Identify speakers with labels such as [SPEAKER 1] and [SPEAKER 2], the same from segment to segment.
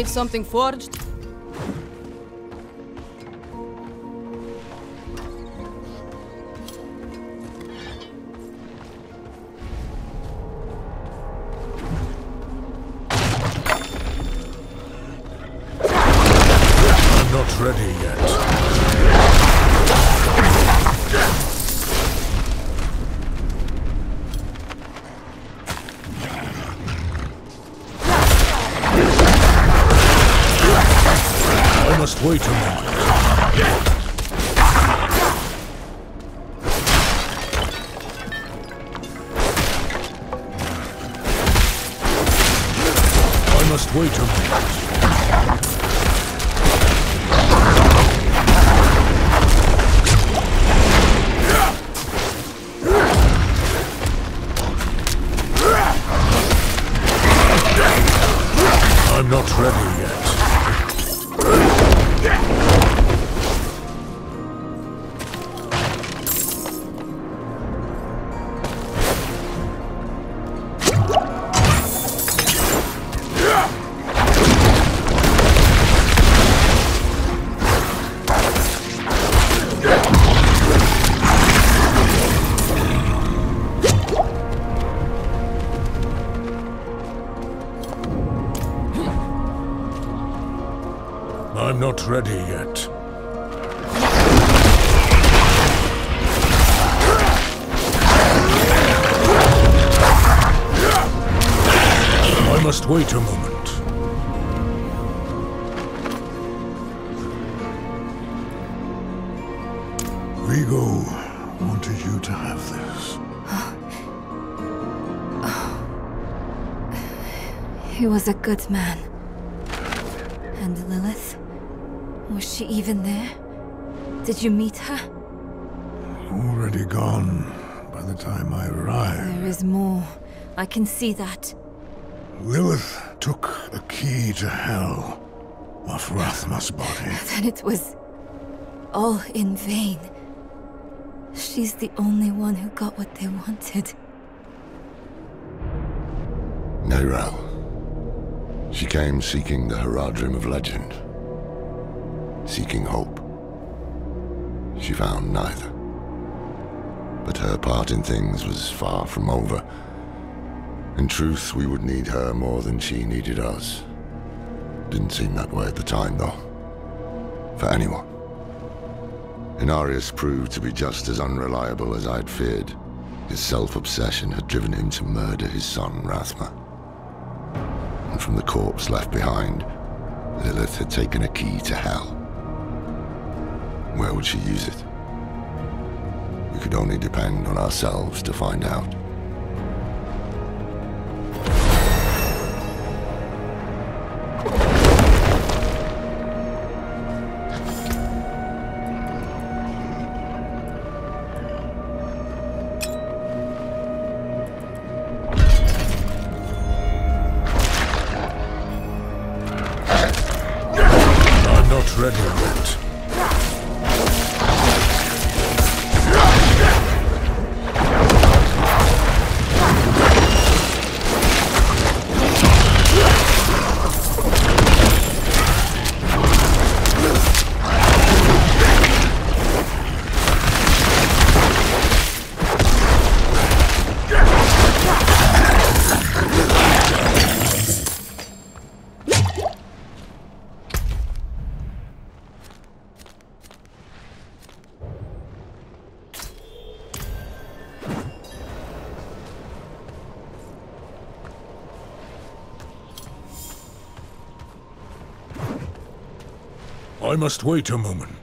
[SPEAKER 1] need something forged?
[SPEAKER 2] Not ready yet. I must wait a moment.
[SPEAKER 3] Vigo wanted you to have this.
[SPEAKER 4] He was a good man. She even there? Did you meet her?
[SPEAKER 3] Already gone by the time I arrived.
[SPEAKER 4] There is more. I can see that.
[SPEAKER 3] Lilith took a key to hell off Rathma's body.
[SPEAKER 4] Then it was all in vain. She's the only one who got what they wanted.
[SPEAKER 5] Neyrelle. She came seeking the Horadrim of legend. Seeking hope. She found neither. But her part in things was far from over. In truth, we would need her more than she needed us. Didn't seem that way at the time, though. For anyone. Inarius proved to be just as unreliable as I'd feared. His self-obsession had driven him to murder his son, Rathma. And from the corpse left behind, Lilith had taken a key to hell. Where would she use it? We could only depend on ourselves to find out.
[SPEAKER 2] Wait a moment.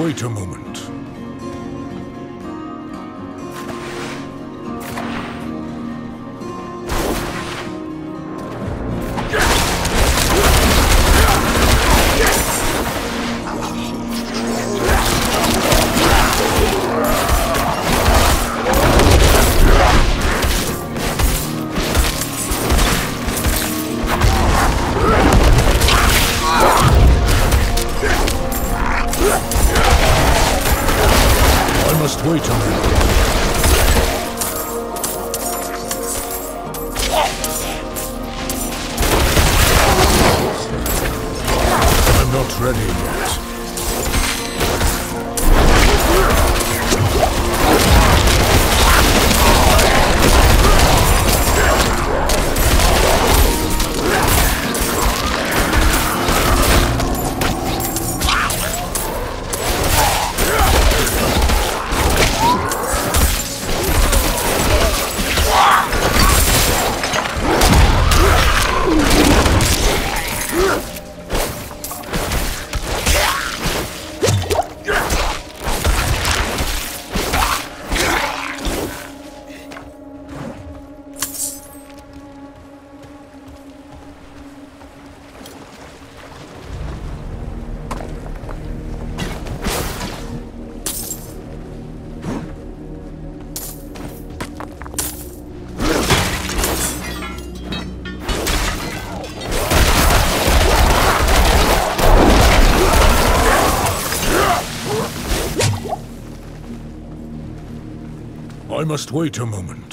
[SPEAKER 2] Wait a moment.
[SPEAKER 3] Must wait a moment.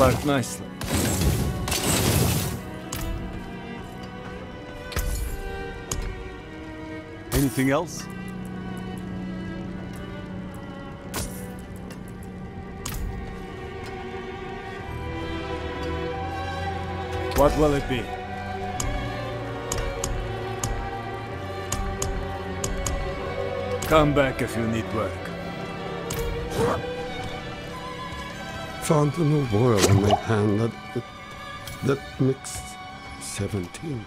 [SPEAKER 6] Came nicely. Anything else? What will it be? Come back if you need work.
[SPEAKER 7] Found a new boil in my hand that, that, that mixed 17.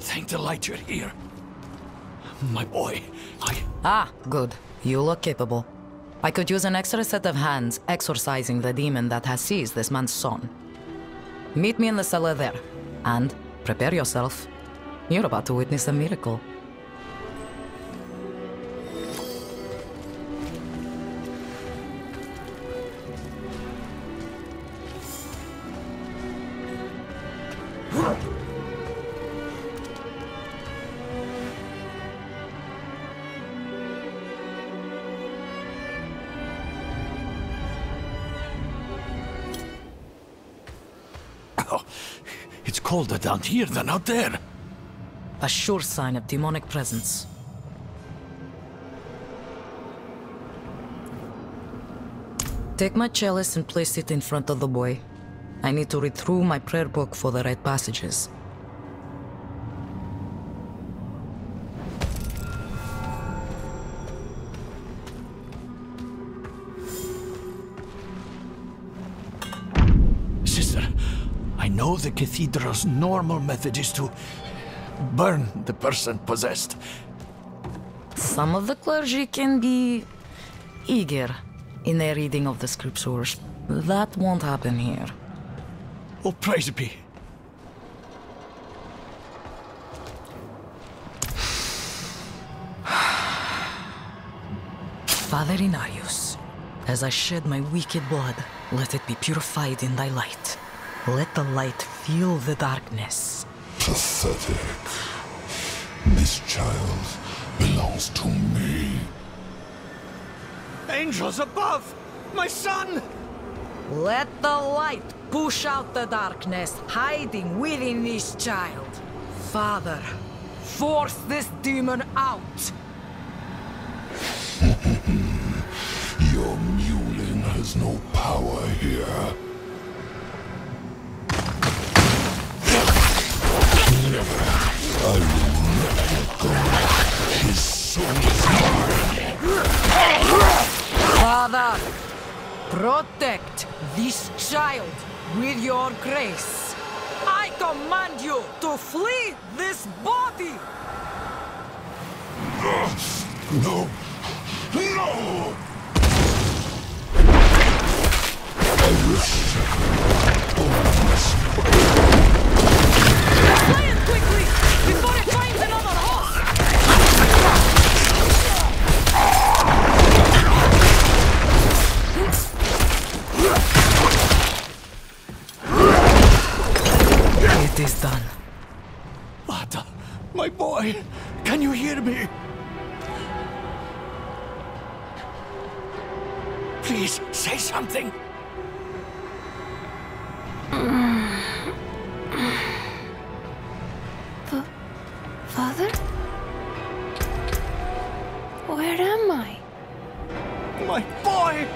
[SPEAKER 1] Thank the light you're here. My boy, I...
[SPEAKER 8] Ah, good. You look capable. I could use an extra set of hands exorcising the demon that has seized this man's son. Meet me in the cellar there, and prepare yourself. You're about to witness a miracle.
[SPEAKER 1] Down here than out there.
[SPEAKER 8] A sure sign of demonic presence. Take my chalice and place it in front of the boy. I need to read through my prayer book for the right passages.
[SPEAKER 1] know the cathedral's normal method is to burn the person possessed.
[SPEAKER 8] Some of the clergy can be eager in their reading of the scriptures. That won't happen here.
[SPEAKER 1] Oh, praise be.
[SPEAKER 8] Father Inarius, as I shed my wicked blood, let it be purified in thy light. Let the light fill the darkness.
[SPEAKER 2] Pathetic. This child belongs to me.
[SPEAKER 9] Angels above! My son!
[SPEAKER 8] Let the light push out the darkness hiding within this child. Father, force this demon out.
[SPEAKER 2] Your mewling has no power here. His soul is mine.
[SPEAKER 8] Father, protect this child with your grace. I command you to flee this body.
[SPEAKER 2] No. No!
[SPEAKER 8] Fly it quickly before it finds another is done.
[SPEAKER 9] Vata, my boy, can you hear me? Please, say something.
[SPEAKER 4] Father? Where am I?
[SPEAKER 9] My boy!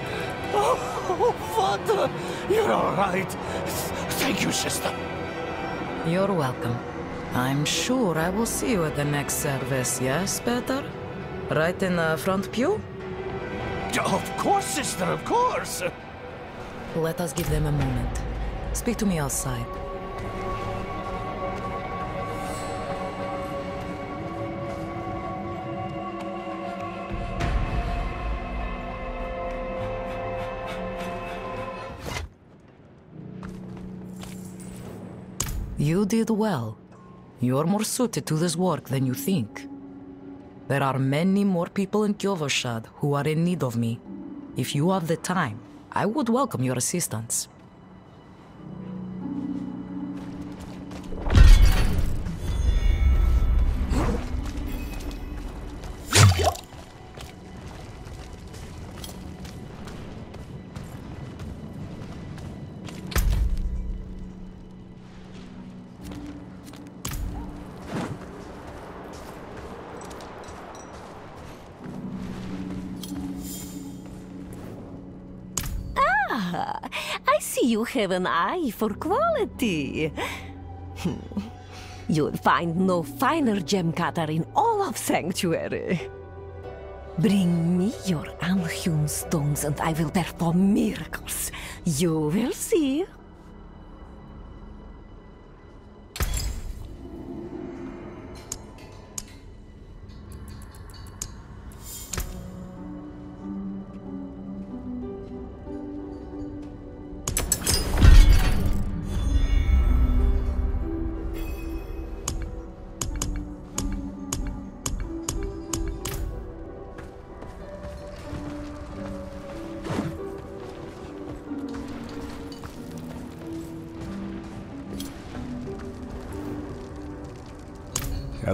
[SPEAKER 9] Oh, Father! you're all right. Thank you, sister.
[SPEAKER 8] You're welcome. I'm sure I will see you at the next service, yes, Peter? Right in the front pew?
[SPEAKER 9] Of course, sister, of course.
[SPEAKER 8] Let us give them a moment. Speak to me outside. You did well. You're more suited to this work than you think. There are many more people in Kyovashad who are in need of me. If you have the time, I would welcome your assistance.
[SPEAKER 10] I see you have an eye for quality. You'll find no finer gem cutter in all of Sanctuary. Bring me your unhewn stones and I will perform miracles. You will see.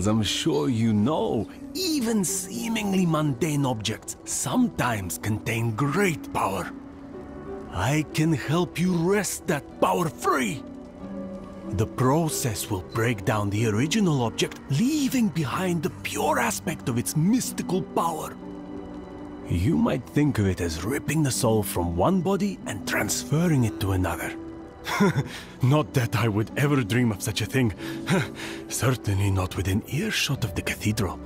[SPEAKER 1] As I'm sure you know, even seemingly mundane objects sometimes contain great power. I can help you wrest that power free. The process will break down the original object, leaving behind the pure aspect of its mystical power. You might think of it as ripping the soul from one body and transferring it to another. not that I would ever dream of such a thing. Certainly not within earshot of the cathedral.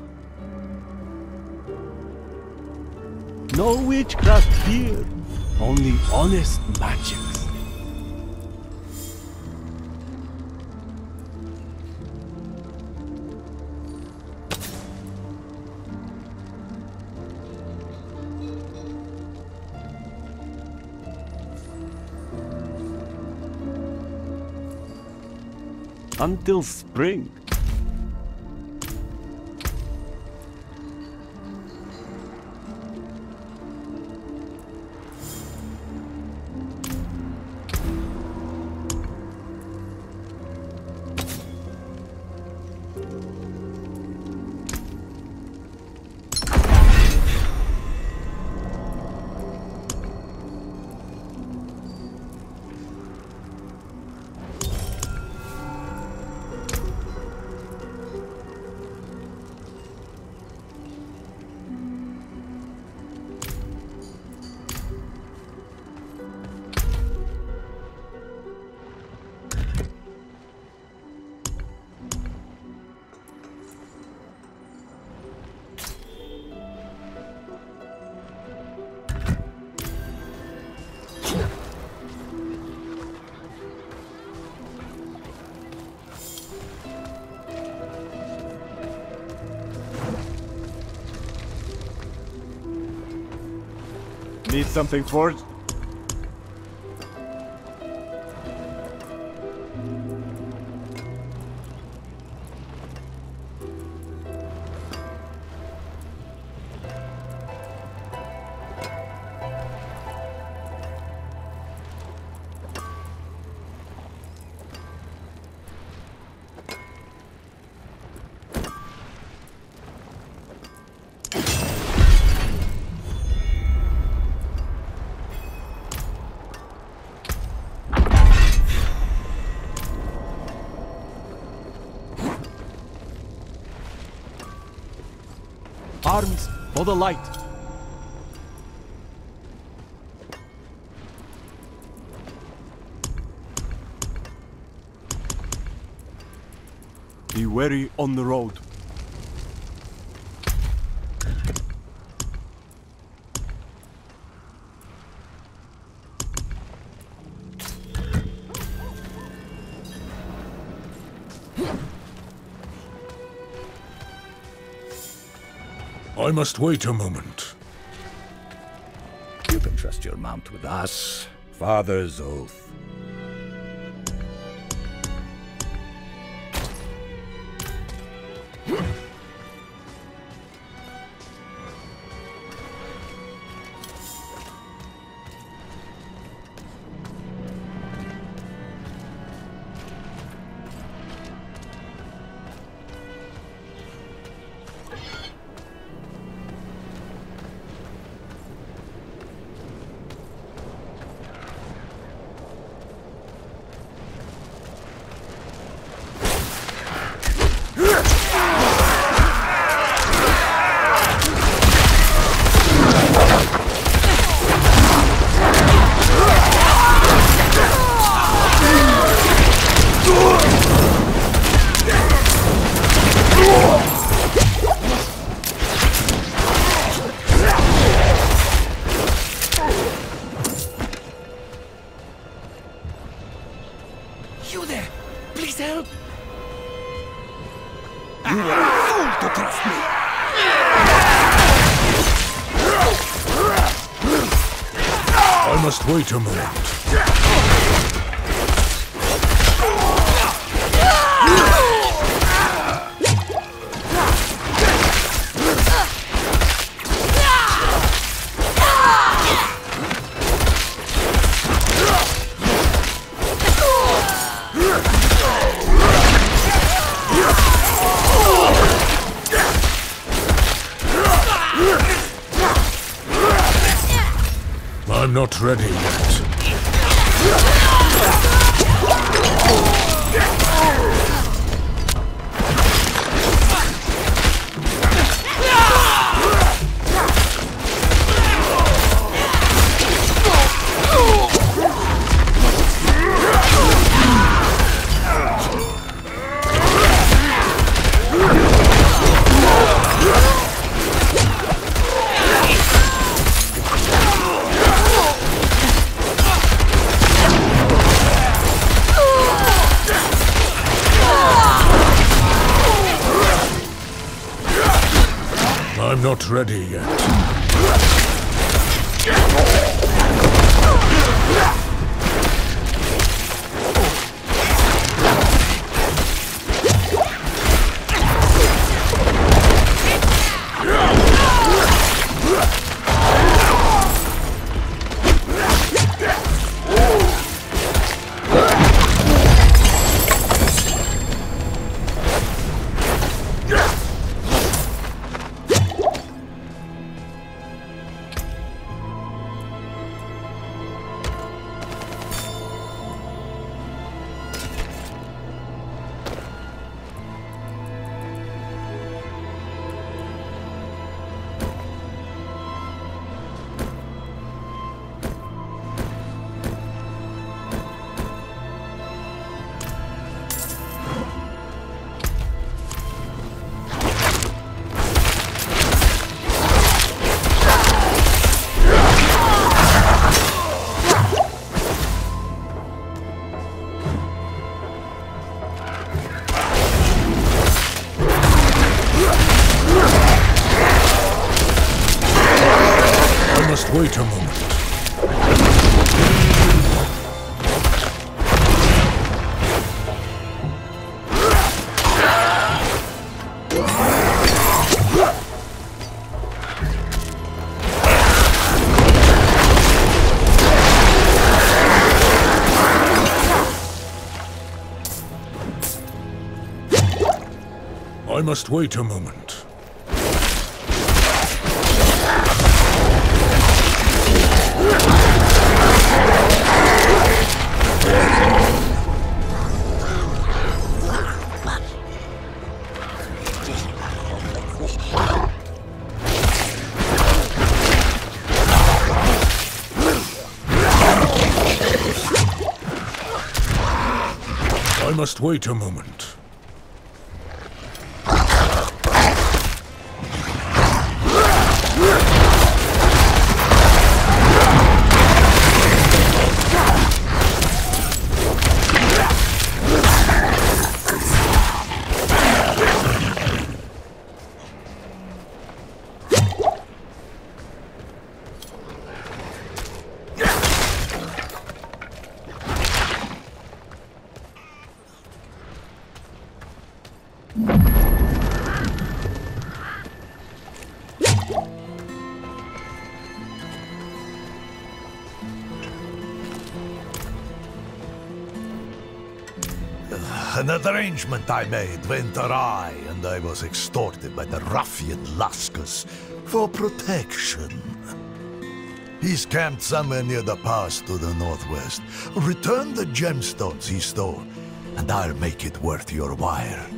[SPEAKER 1] No witchcraft here. Only honest magics. Until spring.
[SPEAKER 6] Something forged? Arms for the light. Be wary on the road.
[SPEAKER 3] Must wait a moment.
[SPEAKER 1] You can trust your mount with us. Father's oath.
[SPEAKER 3] I must I must wait a moment. I must wait a moment.
[SPEAKER 9] An arrangement I made went awry, and I was extorted by the ruffian Laskus for protection. He's camped somewhere near the pass to the northwest. Return the gemstones he stole, and I'll make it worth your while.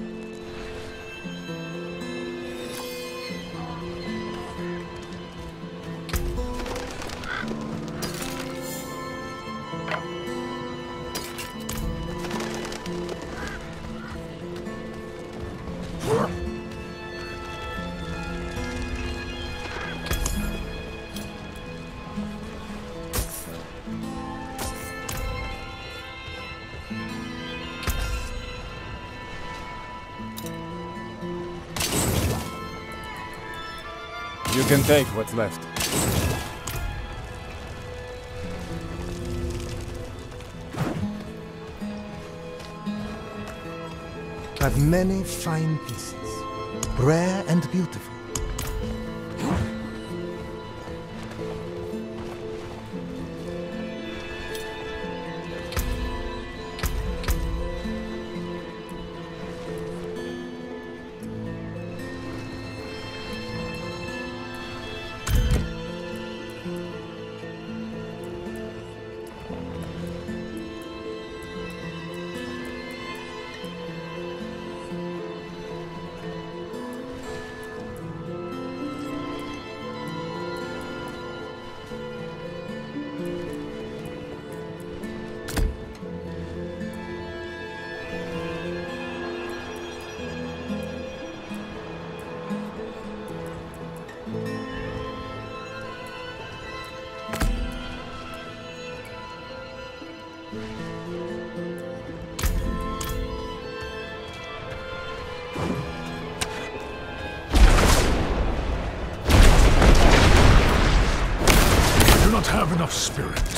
[SPEAKER 6] Take what's left.
[SPEAKER 11] I've many fine pieces, rare and beautiful.
[SPEAKER 3] Spirit.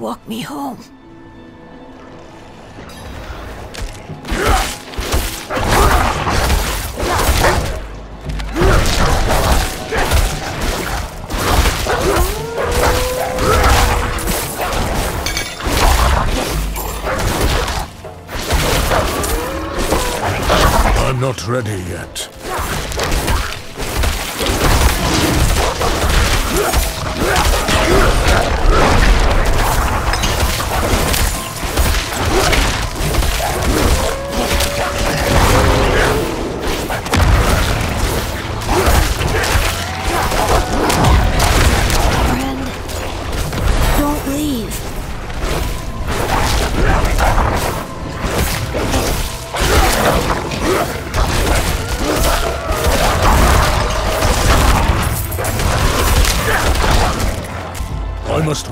[SPEAKER 12] Walk me home.
[SPEAKER 3] I'm not ready yet.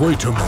[SPEAKER 3] I must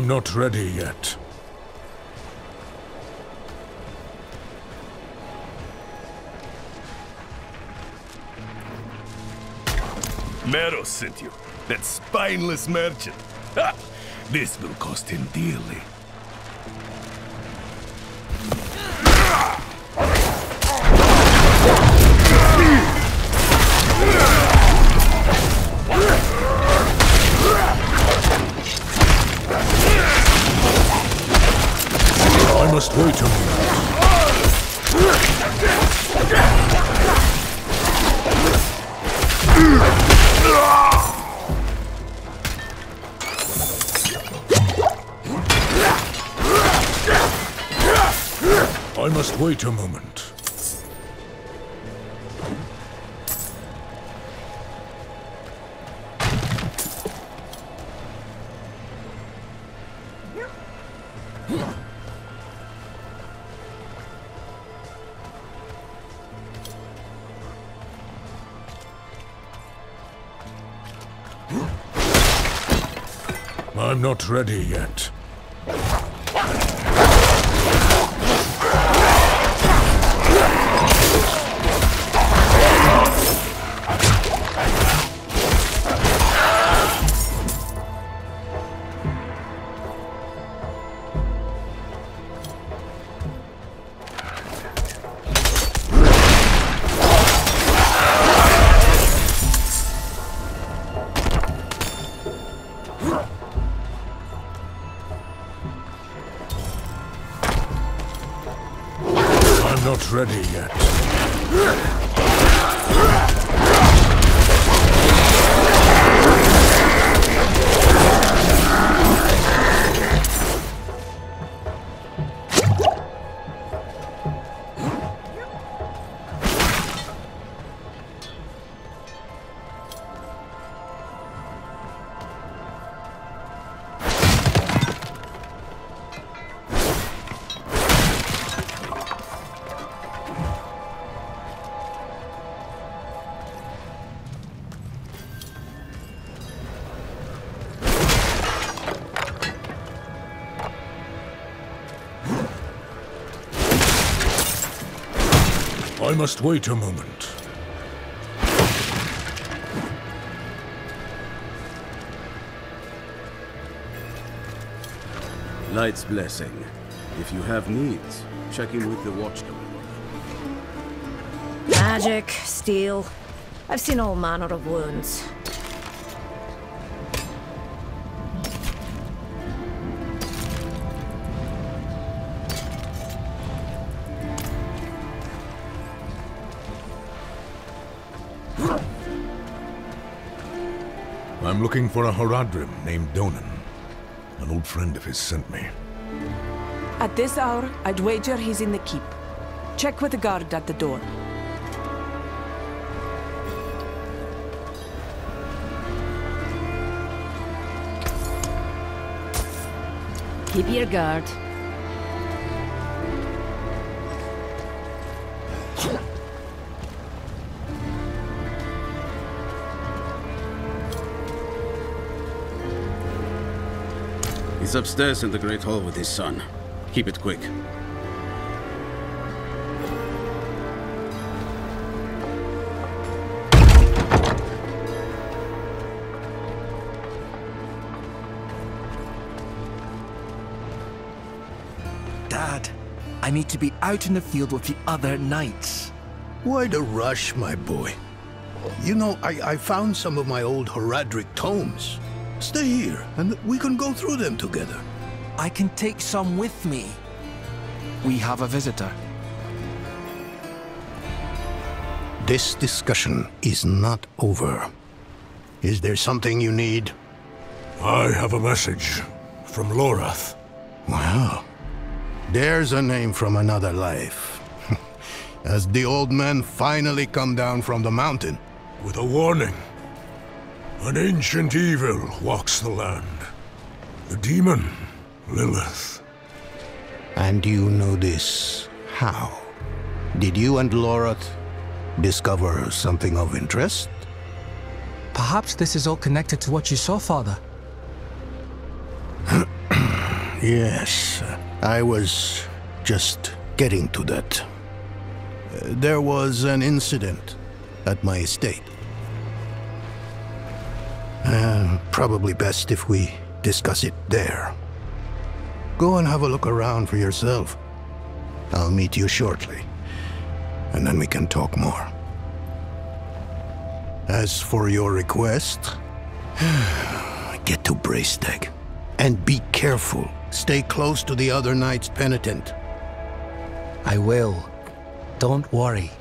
[SPEAKER 3] I'm not ready yet.
[SPEAKER 9] Meros sent you. That spineless merchant. Ha! This will cost him dearly.
[SPEAKER 3] Must wait a. I must wait a moment. Not ready yet. I must wait a moment.
[SPEAKER 13] Light's blessing. If you have needs, check in with the Watchtower.
[SPEAKER 8] Magic, steel. I've seen all manner of wounds.
[SPEAKER 3] I'm looking for a Horadrim named Donan. An old friend of his sent me.
[SPEAKER 14] At this hour, I'd wager he's in the keep. Check with the guard at the door.
[SPEAKER 8] Keep your guard.
[SPEAKER 13] He's upstairs in the Great Hall with his son. Keep it quick.
[SPEAKER 15] Dad, I need to be out in the field with the other knights.
[SPEAKER 16] Why the rush, my boy? You know, I, I found some of my old Horadric tomes. Stay here, and we can go through them together.
[SPEAKER 15] I can take some with me. We have a visitor.
[SPEAKER 16] This discussion is not over. Is there something you need?
[SPEAKER 3] I have a message from Lorath.
[SPEAKER 16] Well, there's a name from another life. Has the old man finally come down from the mountain?
[SPEAKER 3] With a warning. An ancient evil walks the land. The demon, Lilith.
[SPEAKER 16] And you know this how? Did you and Lorath discover something of interest?
[SPEAKER 17] Perhaps this is all connected to what you saw, Father.
[SPEAKER 16] Yes, I was just getting to that. Uh, There was an incident at my estate. Uh, probably best if we discuss it there. Go and have a look around for yourself. I'll meet you shortly, and then we can talk more. As for your request, get to Braestaig. And be careful. Stay close to the other knight's penitent.
[SPEAKER 17] I will. Don't worry.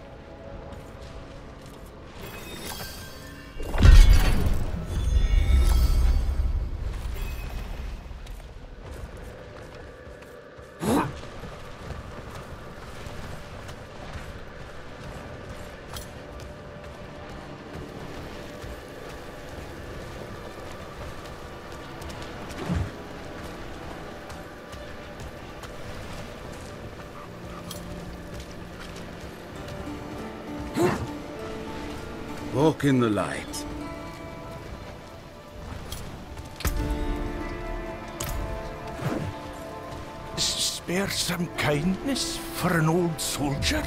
[SPEAKER 13] Walk in the light.
[SPEAKER 1] spare some kindness for an old soldier?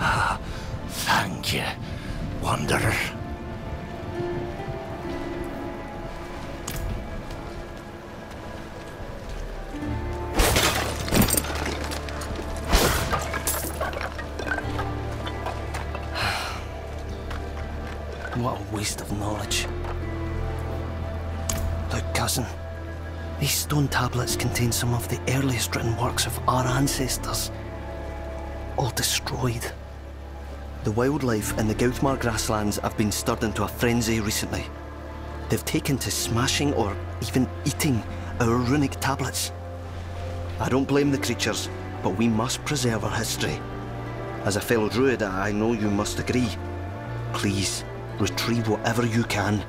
[SPEAKER 1] Ah, thank you, Wanderer.
[SPEAKER 18] What a waste of knowledge. Look, cousin. These stone tablets contain some of the earliest written works of our ancestors. All destroyed. The wildlife in the Gautmar grasslands have been stirred into a frenzy recently. They've taken to smashing or even eating our runic tablets. I don't blame the creatures, but we must preserve our history. As a fellow druid, I know you must agree. Please, retrieve whatever you can.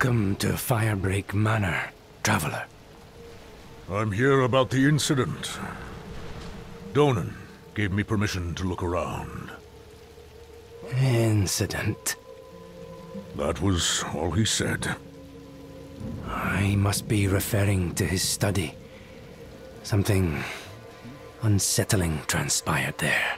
[SPEAKER 1] Welcome to Firebreak Manor, traveler.
[SPEAKER 3] I'm here about the incident. Donan gave me permission to look around.
[SPEAKER 1] Incident.
[SPEAKER 3] That was all he said.
[SPEAKER 1] I must be referring to his study. Something unsettling transpired there.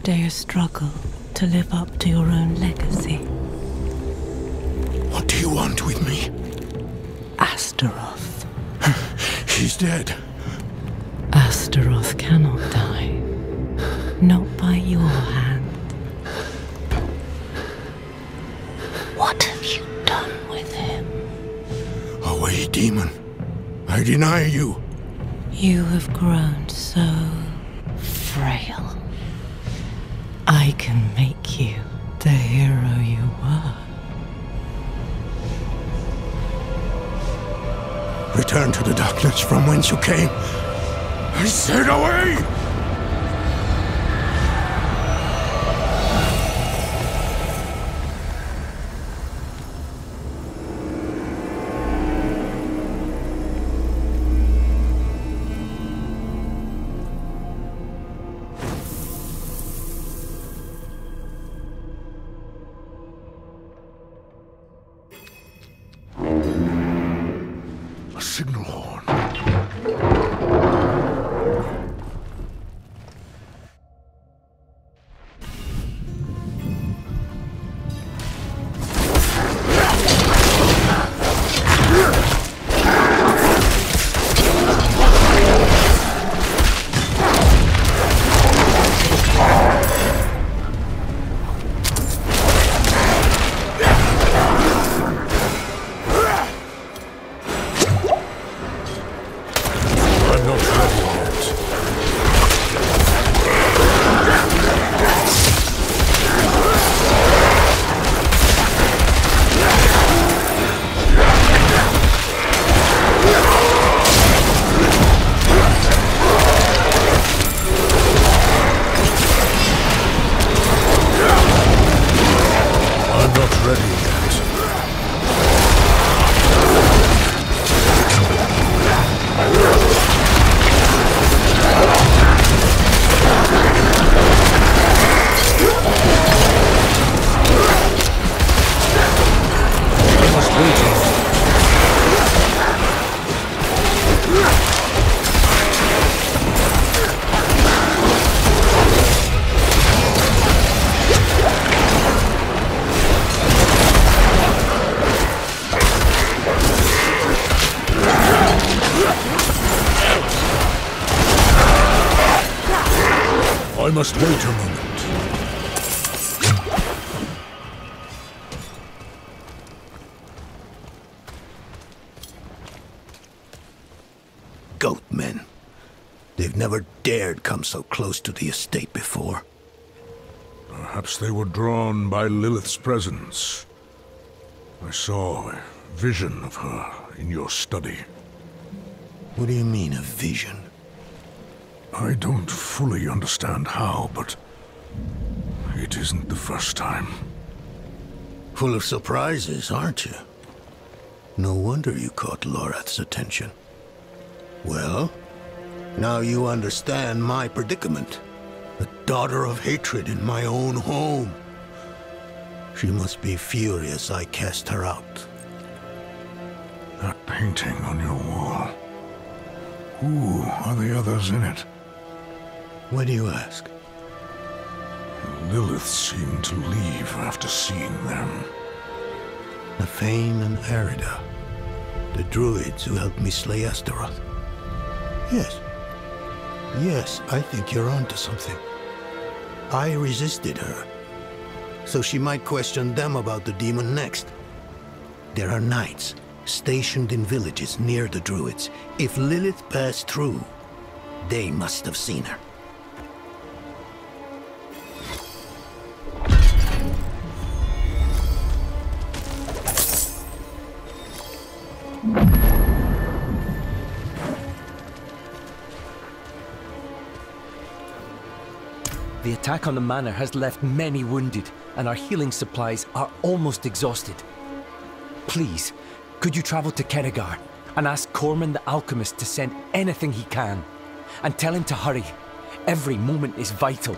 [SPEAKER 19] Each day a struggle to live up to your own legacy.
[SPEAKER 2] What do you want with me?
[SPEAKER 19] Astaroth.
[SPEAKER 2] He's dead.
[SPEAKER 19] Astaroth cannot die. Not by your hand. What have you done with him?
[SPEAKER 2] Away, demon. I deny you.
[SPEAKER 19] You have grown
[SPEAKER 2] darkness from whence you came. I said away!
[SPEAKER 3] A signal horn. I must wait a moment.
[SPEAKER 16] Goatmen. They've never dared come so close to the estate before.
[SPEAKER 3] Perhaps they were drawn by Lilith's presence. I saw a vision of her in your study.
[SPEAKER 16] What do you mean, a vision?
[SPEAKER 3] I don't fully understand how, but it isn't the first time.
[SPEAKER 16] Full of surprises, aren't you? No wonder you caught Lorath's attention. Well, now you understand my predicament. A daughter of hatred in my own home. She must be furious I cast her out.
[SPEAKER 3] That painting on your wall. Who are the others in it?
[SPEAKER 16] Why do you ask?
[SPEAKER 3] Lilith seemed to leave after seeing them.
[SPEAKER 16] Nafain and Airidah. The druids who helped me slay Astaroth. Yes. Yes, I think you're onto something. I resisted her. So she might question them about the demon next. There are knights stationed in villages near the druids. If Lilith passed through, they must have seen her.
[SPEAKER 17] The attack on the manor has left many wounded, and our healing supplies are almost exhausted. Please, could you travel to Cerrigar and ask Corman the alchemist to send anything he can? And tell him to hurry. Every moment is vital.